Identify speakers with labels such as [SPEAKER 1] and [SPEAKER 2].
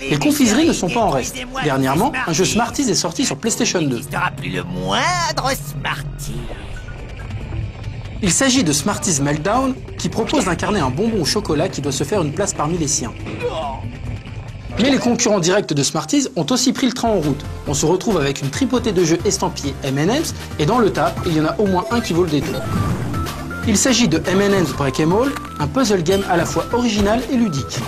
[SPEAKER 1] Les confiseries ne sont pas en reste. Dernièrement, un jeu Smarties est sorti sur PlayStation 2.
[SPEAKER 2] plus le moindre
[SPEAKER 1] Il s'agit de Smarties Meltdown, qui propose d'incarner un bonbon au chocolat qui doit se faire une place parmi les siens. Mais les concurrents directs de Smarties ont aussi pris le train en route. On se retrouve avec une tripotée de jeux estampillés M&M's, et dans le tas, il y en a au moins un qui vaut le détour. Il s'agit de M&M's Break 'em All, un puzzle game à la fois original et ludique.